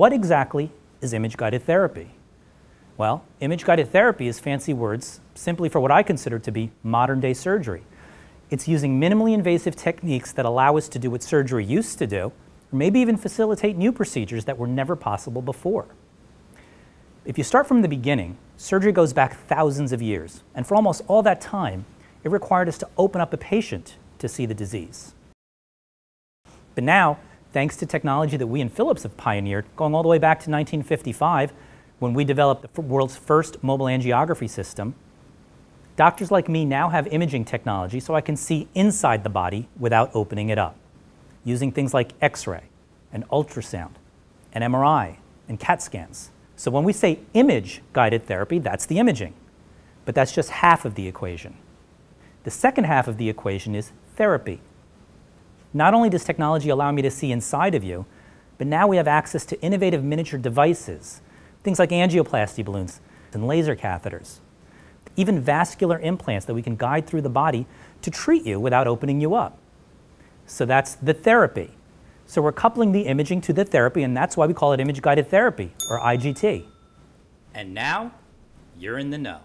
what exactly is image-guided therapy? Well, image-guided therapy is fancy words simply for what I consider to be modern-day surgery. It's using minimally invasive techniques that allow us to do what surgery used to do, or maybe even facilitate new procedures that were never possible before. If you start from the beginning, surgery goes back thousands of years, and for almost all that time, it required us to open up a patient to see the disease. But now, thanks to technology that we and Philips have pioneered, going all the way back to 1955, when we developed the world's first mobile angiography system, doctors like me now have imaging technology so I can see inside the body without opening it up, using things like X-ray and ultrasound and MRI and CAT scans. So when we say image-guided therapy, that's the imaging. But that's just half of the equation. The second half of the equation is therapy. Not only does technology allow me to see inside of you, but now we have access to innovative miniature devices, things like angioplasty balloons and laser catheters, even vascular implants that we can guide through the body to treat you without opening you up. So that's the therapy. So we're coupling the imaging to the therapy, and that's why we call it image-guided therapy, or IGT. And now, you're in the know.